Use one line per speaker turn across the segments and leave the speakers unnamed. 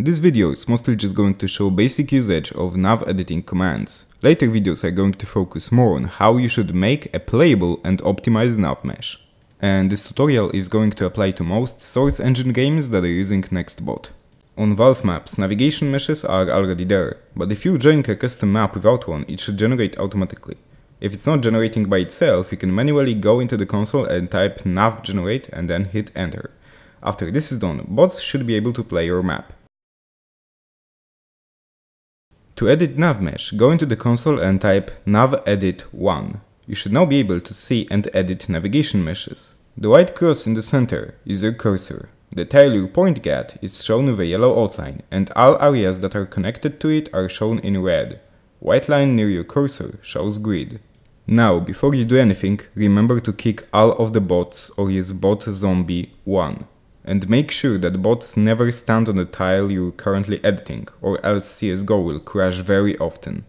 This video is mostly just going to show basic usage of nav editing commands. Later videos are going to focus more on how you should make a playable and optimized nav mesh. And this tutorial is going to apply to most Source Engine games that are using Nextbot. On Valve maps, navigation meshes are already there, but if you join a custom map without one, it should generate automatically. If it's not generating by itself, you can manually go into the console and type nav generate and then hit enter. After this is done, bots should be able to play your map. To edit navmesh, go into the console and type navEdit1. You should now be able to see and edit navigation meshes. The white cross in the center is your cursor. The tile you're pointing at is shown with a yellow outline, and all areas that are connected to it are shown in red. White line near your cursor shows grid. Now, before you do anything, remember to kick all of the bots or use bot zombie 1 and make sure that bots never stand on the tile you're currently editing, or else CSGO will crash very often.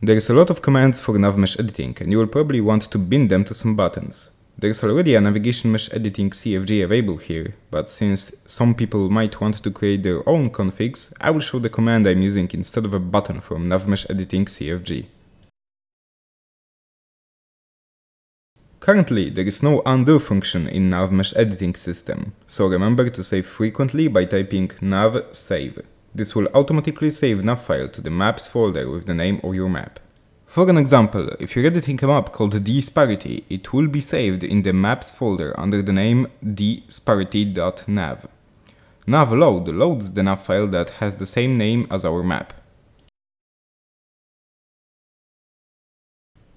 There's a lot of commands for navmesh editing, and you will probably want to bind them to some buttons. There's already a navigation mesh editing CFG available here, but since some people might want to create their own configs, I will show the command I'm using instead of a button from navmesh editing CFG. Currently, there is no undo function in navmesh editing system, so remember to save frequently by typing nav save. This will automatically save nav file to the maps folder with the name of your map. For an example, if you're editing a map called disparity, it will be saved in the maps folder under the name disparity.nav. Navload loads the nav file that has the same name as our map.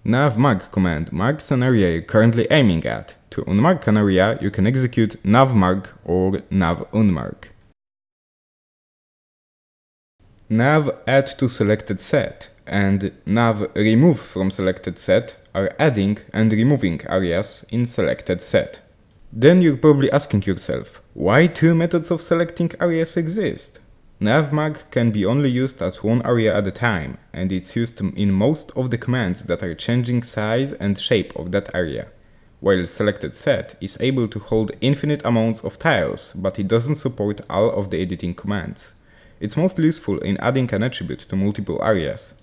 Navmark command marks an area you're currently aiming at. To unmark an area, you can execute navmark or navunmark. nav add to selected set and nav remove from selected set are adding and removing areas in selected set. Then you're probably asking yourself, why two methods of selecting areas exist? Navmark can be only used at one area at a time, and it's used in most of the commands that are changing size and shape of that area. While selected set is able to hold infinite amounts of tiles, but it doesn't support all of the editing commands. It's mostly useful in adding an attribute to multiple areas.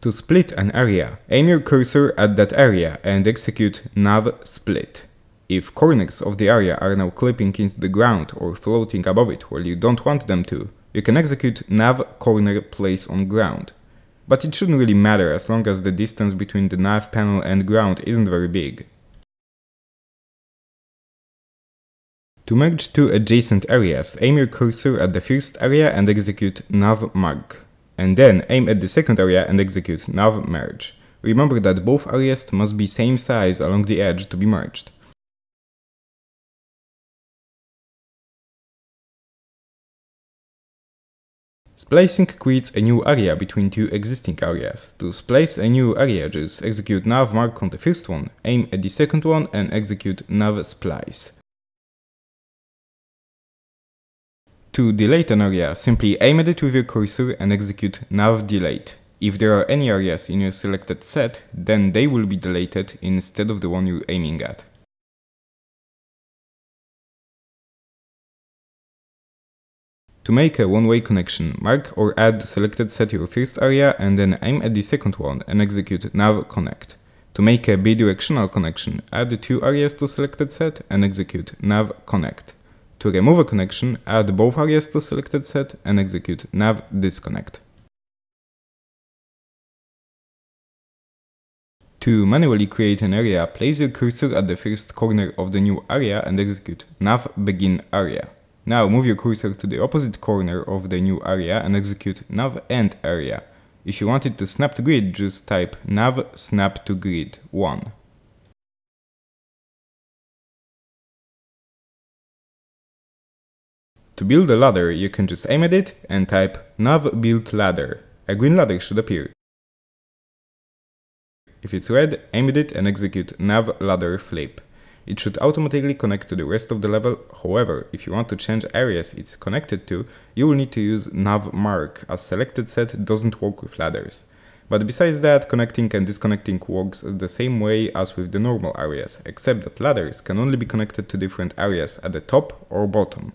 To split an area, aim your cursor at that area and execute nav split. If corners of the area are now clipping into the ground or floating above it while you don't want them to, you can execute nav corner place on ground. But it shouldn't really matter as long as the distance between the nav panel and ground isn't very big. To merge two adjacent areas, aim your cursor at the first area and execute nav mark, and then aim at the second area and execute nav merge. Remember that both areas must be same size along the edge to be merged. Splicing creates a new area between two existing areas. To splice a new area, just execute nav mark on the first one, aim at the second one and execute nav splice. To delete an area, simply aim at it with your cursor and execute nav delete. If there are any areas in your selected set, then they will be deleted instead of the one you're aiming at. To make a one-way connection, mark or add selected set your first area and then aim at the second one and execute nav connect. To make a bidirectional connection, add the two areas to selected set and execute nav connect. To remove a connection, add both areas to selected set and execute nav disconnect. To manually create an area, place your cursor at the first corner of the new area and execute nav begin area. Now move your cursor to the opposite corner of the new area and execute nav end area. If you want it to snap to grid, just type nav snap to grid 1. To build a ladder, you can just aim at it and type nav build ladder. A green ladder should appear. If it's red, aim at it and execute nav ladder flip. It should automatically connect to the rest of the level, however, if you want to change areas it's connected to, you will need to use nav mark, as selected set doesn't work with ladders. But besides that, connecting and disconnecting works the same way as with the normal areas, except that ladders can only be connected to different areas at the top or bottom.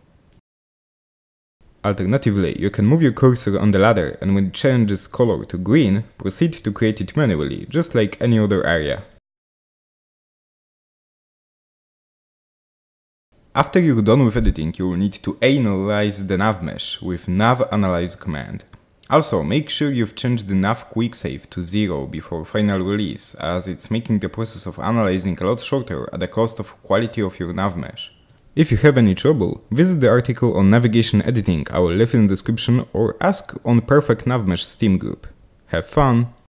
Alternatively, you can move your cursor on the ladder and when it changes color to green, proceed to create it manually, just like any other area. After you're done with editing, you will need to analyze the nav mesh with nav analyze command. Also, make sure you've changed the nav quick save to 0 before final release, as it's making the process of analyzing a lot shorter at the cost of quality of your nav mesh. If you have any trouble, visit the article on navigation editing I will leave in the description or ask on Perfect Nav Mesh Steam group. Have fun!